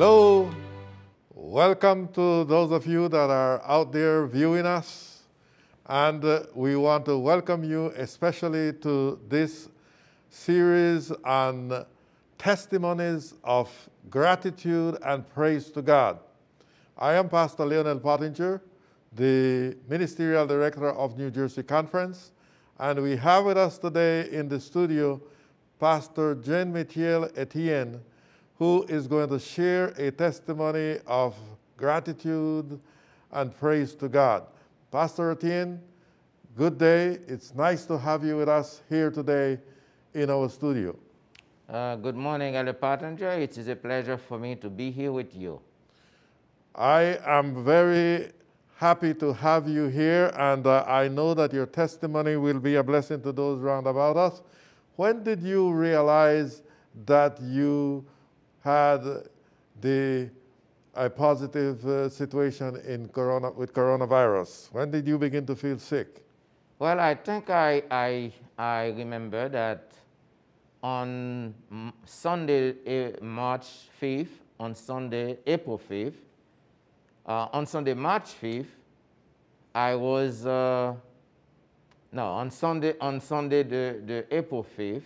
Hello. Welcome to those of you that are out there viewing us. And uh, we want to welcome you especially to this series on testimonies of gratitude and praise to God. I am Pastor Lionel Pottinger, the Ministerial Director of New Jersey Conference, and we have with us today in the studio Pastor Jean Michel Etienne, who is going to share a testimony of gratitude and praise to God. Pastor Etienne, good day. It's nice to have you with us here today in our studio. Uh, good morning, Elder Pottinger. It is a pleasure for me to be here with you. I am very happy to have you here, and uh, I know that your testimony will be a blessing to those round about us. When did you realize that you had the a positive uh, situation in corona, with coronavirus? When did you begin to feel sick? Well, I think I, I, I remember that on Sunday, eh, March 5th, on Sunday, April 5th, uh, on Sunday, March 5th, I was, uh, no, on Sunday, on Sunday, the, the April 5th, uh,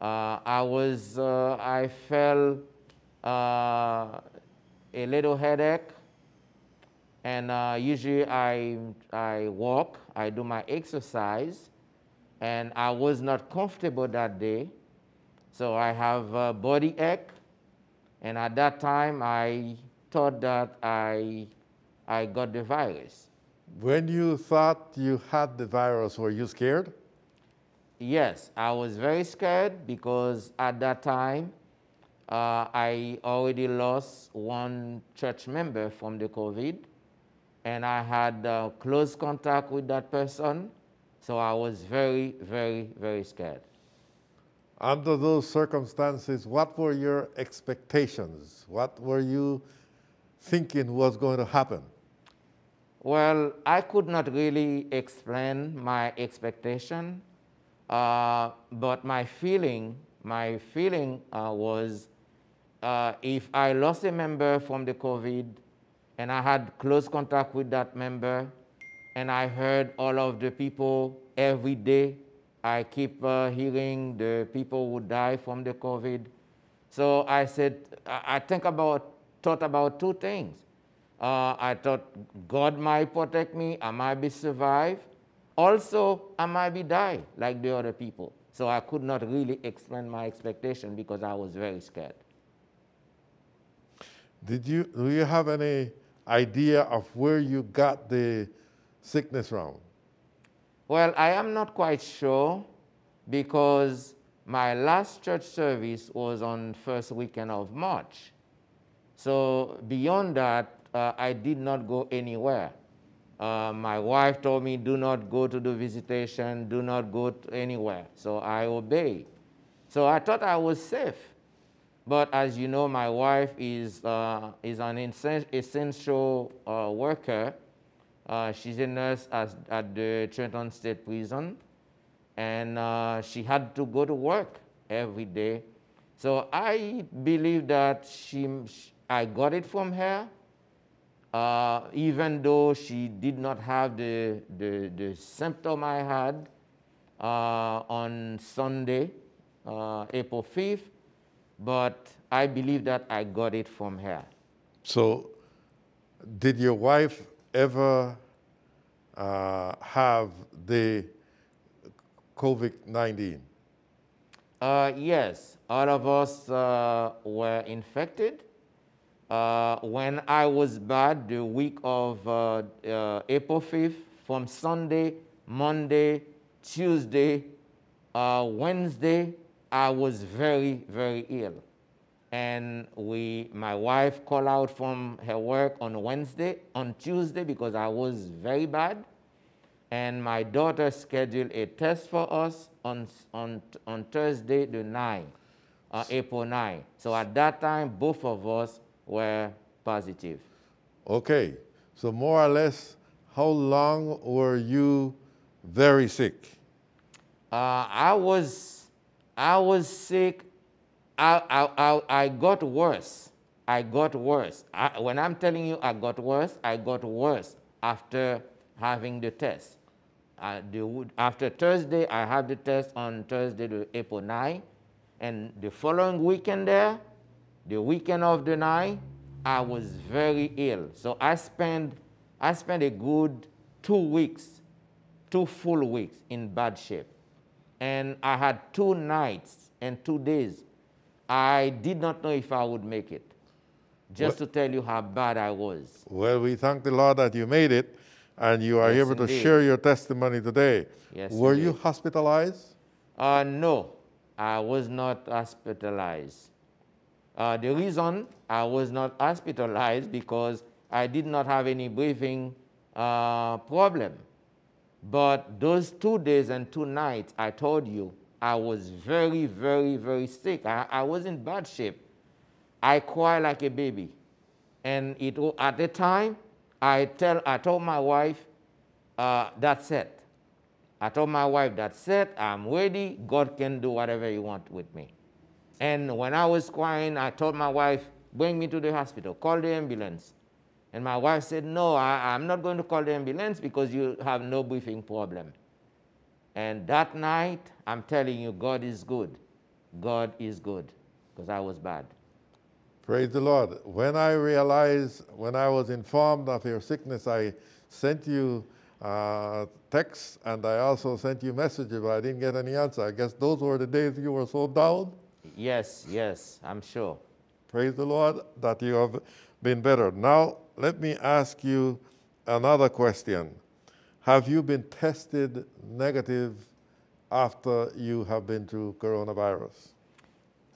I was, uh, I felt uh, a little headache, and uh, usually I, I walk, I do my exercise, and I was not comfortable that day. So I have a body ache, and at that time I thought that I, I got the virus. When you thought you had the virus, were you scared? Yes, I was very scared because at that time uh, I already lost one church member from the COVID, and I had uh, close contact with that person, so I was very, very, very scared. Under those circumstances, what were your expectations? What were you thinking was going to happen? Well, I could not really explain my expectation uh, but my feeling, my feeling uh, was uh, if I lost a member from the COVID and I had close contact with that member and I heard all of the people every day, I keep uh, hearing the people who die from the COVID. So I said, I think about, thought about two things. Uh, I thought God might protect me, I might be survived, also, I might be die like the other people. So I could not really explain my expectation because I was very scared. Did you, do you have any idea of where you got the sickness from? Well, I am not quite sure because my last church service was on first weekend of March. So beyond that, uh, I did not go anywhere. Uh, my wife told me, do not go to the visitation, do not go anywhere. So I obeyed. So I thought I was safe. But as you know, my wife is, uh, is an essential uh, worker. Uh, she's a nurse at, at the Trenton State Prison. And uh, she had to go to work every day. So I believe that she, I got it from her uh, even though she did not have the, the, the symptom I had uh, on Sunday, uh, April 5th, but I believe that I got it from her. So, did your wife ever uh, have the COVID 19? Uh, yes, all of us uh, were infected. Uh, when I was bad the week of uh, uh, April 5th, from Sunday, Monday, Tuesday, uh, Wednesday, I was very, very ill. And we, my wife called out from her work on Wednesday, on Tuesday, because I was very bad. And my daughter scheduled a test for us on, on, on Thursday, the 9th, uh, April 9. So at that time, both of us were positive. Okay, so more or less, how long were you very sick? Uh, I was, I was sick. I, I, I, I got worse I got worse. I, when I'm telling you I got worse, I got worse after having the test. Uh, the, after Thursday, I had the test on Thursday, the April 9, and the following weekend there, the weekend of the night, I was very ill. So I spent, I spent a good two weeks, two full weeks in bad shape. And I had two nights and two days. I did not know if I would make it, just to tell you how bad I was. Well, we thank the Lord that you made it and you are Yes, able to share your testimony today. Yes, Were you hospitalized? Uh, no, I was not hospitalized. Uh, the reason I was not hospitalized because I did not have any breathing uh, problem. But those two days and two nights, I told you, I was very, very, very sick. I, I was in bad shape. I cried like a baby. And it, at the time, I, tell, I told my wife, uh, that's it. I told my wife, that's it, I'm ready. God can do whatever He wants with me. And when I was crying, I told my wife, bring me to the hospital, call the ambulance. And my wife said, no, I, I'm not going to call the ambulance because you have no breathing problem. And that night, I'm telling you, God is good. God is good because I was bad. Praise the Lord. When I realized, when I was informed of your sickness, I sent you uh, texts and I also sent you messages, but I didn't get any answer. I guess those were the days you were so down. Yes, yes, I'm sure. Praise the Lord that you have been better. Now, let me ask you another question. Have you been tested negative after you have been through coronavirus?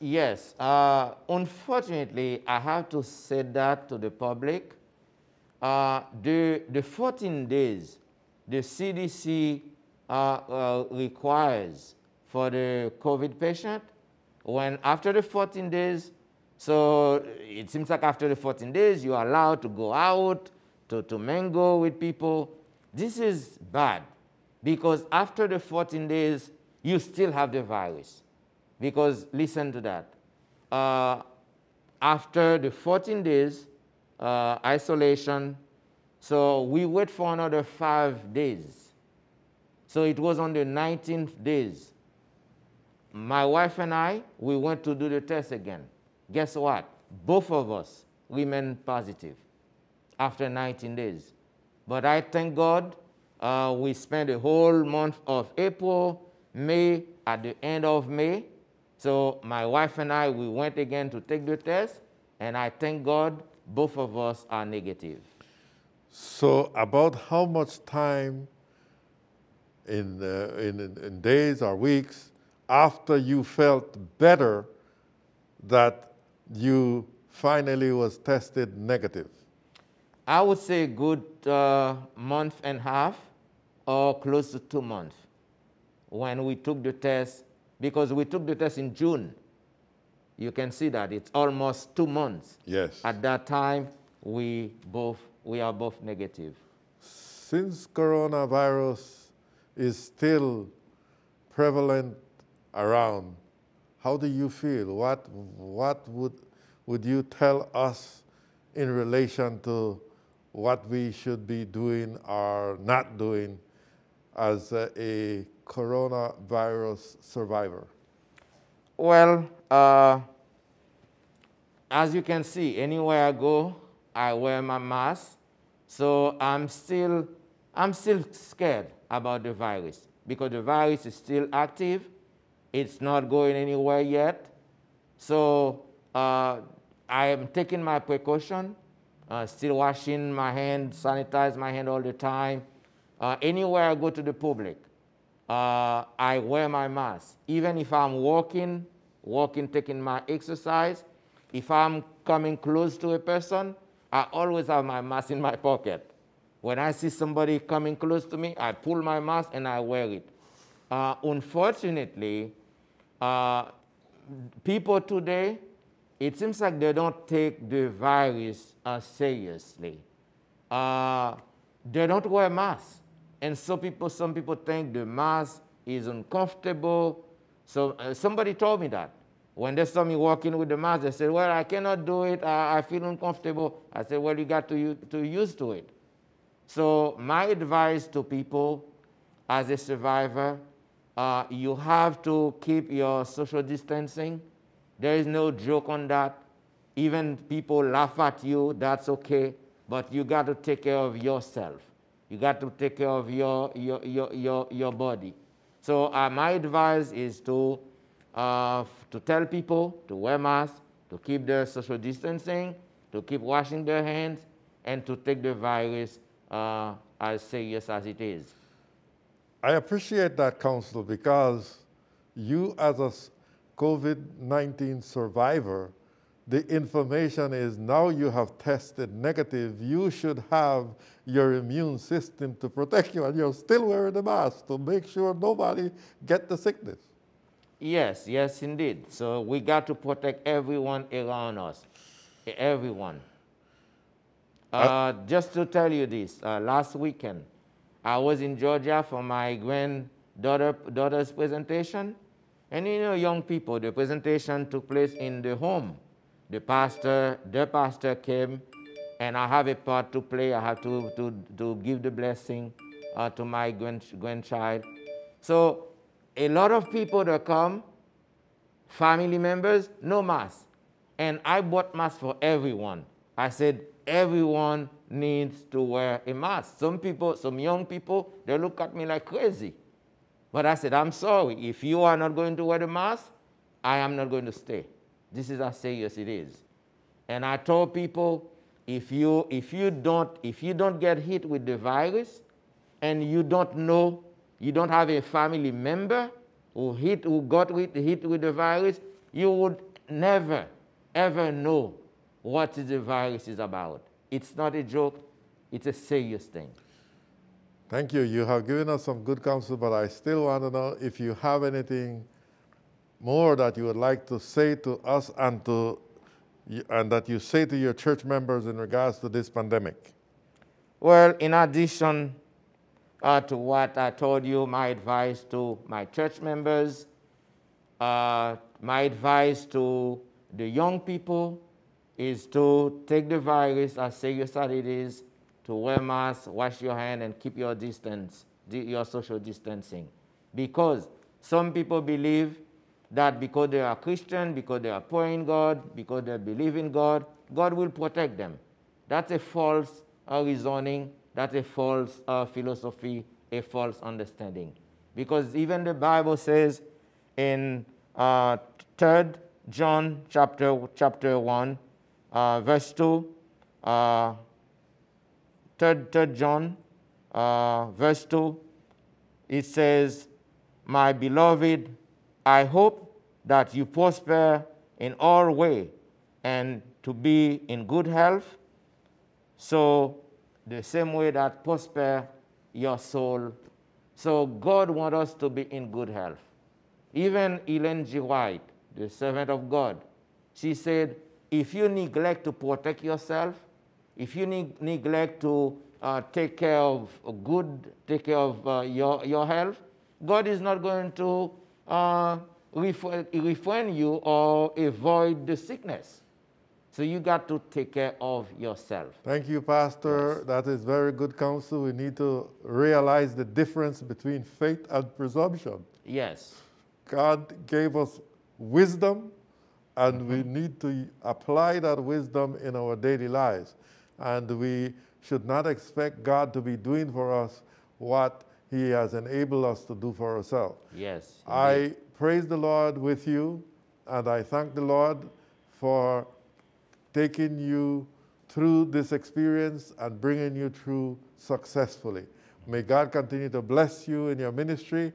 Yes, uh, unfortunately, I have to say that to the public. Uh, the, the 14 days the CDC uh, uh, requires for the COVID patient, when after the 14 days, so it seems like after the 14 days, you're allowed to go out, to, to mingle with people. This is bad because after the 14 days, you still have the virus. Because listen to that. Uh, after the 14 days uh, isolation, so we wait for another five days. So it was on the 19th days. My wife and I, we went to do the test again. Guess what? Both of us remained positive after 19 days. But I thank God uh, we spent the whole month of April, May, at the end of May. So my wife and I, we went again to take the test, and I thank God both of us are negative. So, about how much time in, uh, in, in- in days or weeks after you felt better that you finally was tested negative? I would say a good uh, month and a half or close to two months when we took the test, because we took the test in June. You can see that it's almost two months. Yes. At that time, we both we are both negative. Since coronavirus is still prevalent around, how do you feel? What, what would, would you tell us in relation to what we should be doing or not doing as a, a coronavirus survivor? Well, uh, as you can see, anywhere I go, I wear my mask. So I'm still, I'm still scared about the virus because the virus is still active. It's not going anywhere yet. So uh, I am taking my precaution, uh, still washing my hand, sanitize my hand all the time. Uh, anywhere I go to the public, uh, I wear my mask. Even if I'm walking, walking, taking my exercise, if I'm coming close to a person, I always have my mask in my pocket. When I see somebody coming close to me, I pull my mask and I wear it. Uh, unfortunately, uh, people today, it seems like they don't take the virus seriously. Uh, they don't wear masks. And so people, some people think the mask is uncomfortable. So uh, somebody told me that. When they saw me walking with the mask, they said, Well, I cannot do it. I, I feel uncomfortable. I said, Well, you got to, to use to it. So, my advice to people as a survivor, uh, you have to keep your social distancing. There is no joke on that. Even people laugh at you, that's okay. But you got to take care of yourself. You got to take care of your, your, your, your, your body. So uh, my advice is to, uh, to tell people to wear masks, to keep their social distancing, to keep washing their hands, and to take the virus uh, as serious as it is. I appreciate that, counsel, because you, as a COVID 19 survivor, the information is now you have tested negative, you should have your immune system to protect you, and you're still wearing the mask to make sure nobody get the sickness. Yes, yes, indeed. So we got to protect everyone around us, everyone. Uh, uh, just to tell you this, uh, last weekend, I was in Georgia for my granddaughter daughter's presentation. And you know, young people, the presentation took place in the home the pastor, the pastor came, and I have a part to play. I have to, to, to give the blessing uh, to my grand, grandchild. So a lot of people that come, family members, no mask. And I bought masks for everyone. I said, everyone needs to wear a mask. Some people, some young people, they look at me like crazy. But I said, I'm sorry. If you are not going to wear the mask, I am not going to stay. This is how serious it is. And I told people, if you, if you, don't, if you don't get hit with the virus and you don't know, you don't have a family member who, hit, who got with, hit with the virus, you would never, ever know what the virus is about. It's not a joke, it's a serious thing. Thank you. You have given us some good counsel, but I still want to know if you have anything more that you would like to say to us and to and that you say to your church members in regards to this pandemic? Well, in addition uh, to what I told you, my advice to my church members, uh, my advice to the young people is to take the virus as serious as it is, to wear masks, wash your hand, and keep your distance, your social distancing. Because some people believe that because they are Christian, because they are praying God, because they believe in God, God will protect them. That's a false uh, reasoning, that's a false uh, philosophy, a false understanding. Because even the Bible says in uh, 3rd John chapter, chapter 1, uh, verse 2, uh, 3rd, 3rd John, uh, verse 2, it says, My beloved, I hope that you prosper in all way and to be in good health. So the same way that prosper your soul. So God wants us to be in good health. Even Ellen G. White, the servant of God, she said, if you neglect to protect yourself, if you ne neglect to uh, take care of good, take care of uh, your, your health, God is not going to uh, refrain you or avoid the sickness. So you got to take care of yourself. Thank you, Pastor. Yes. That is very good counsel. We need to realize the difference between faith and presumption. Yes. God gave us wisdom, and mm -hmm. we need to apply that wisdom in our daily lives. And we should not expect God to be doing for us what He has enabled us to do for ourselves. Yes. Indeed. I praise the Lord with you, and I thank the Lord for taking you through this experience and bringing you through successfully. May God continue to bless you in your ministry.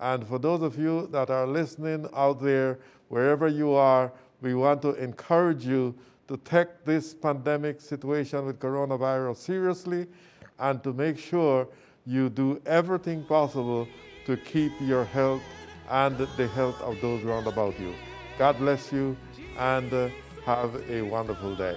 And for those of you that are listening out there, wherever you are, we want to encourage you to take this pandemic situation with coronavirus seriously and to make sure you do everything possible to keep your health and the health of those round about you. God bless you and uh, have a wonderful day.